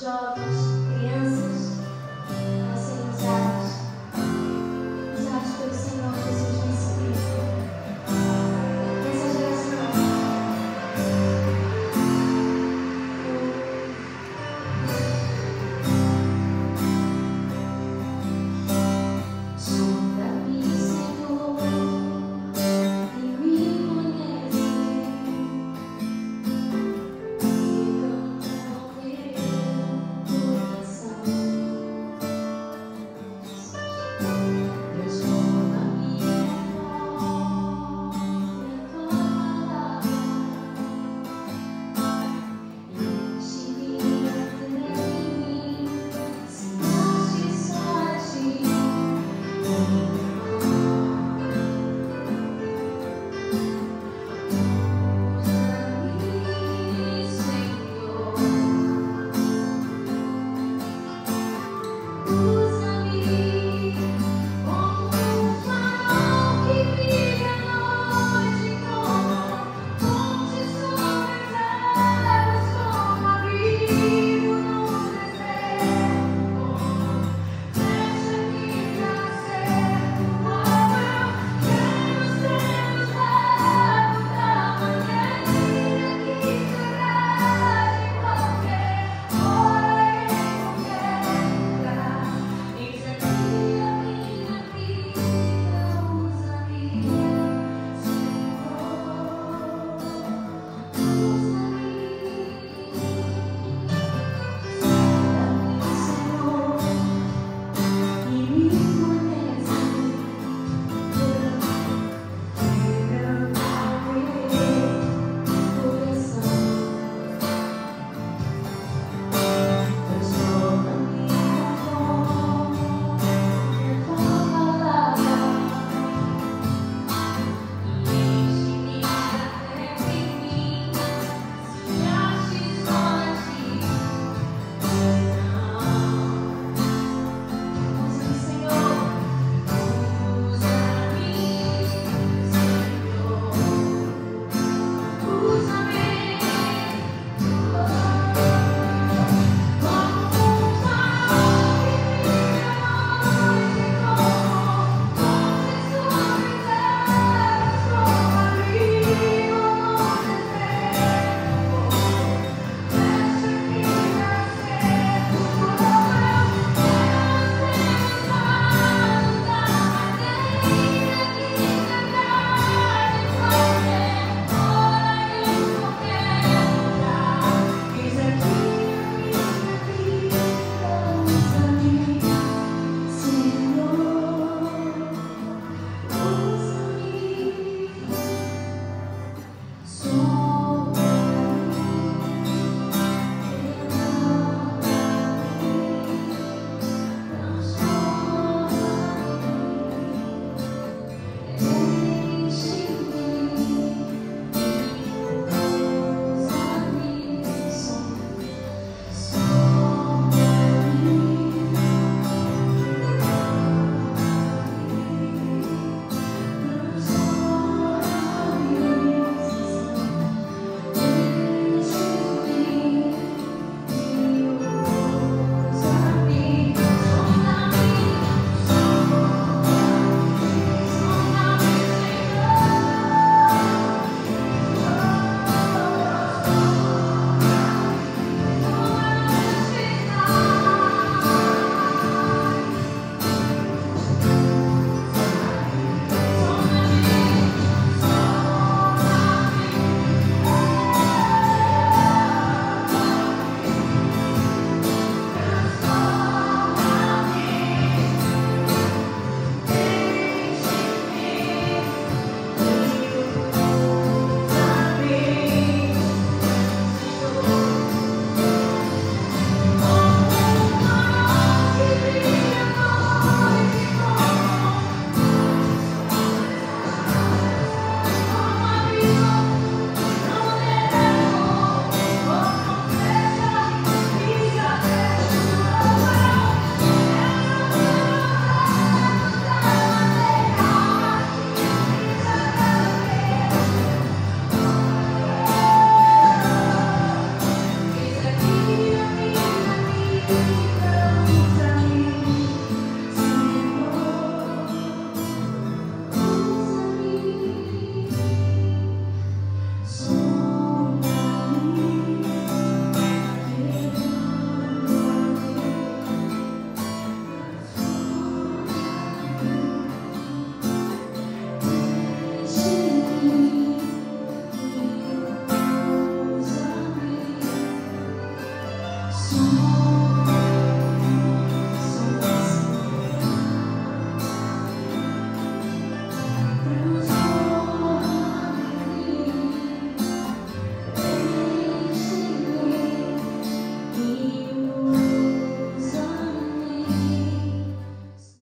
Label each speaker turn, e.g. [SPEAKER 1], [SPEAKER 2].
[SPEAKER 1] jovens, crianças,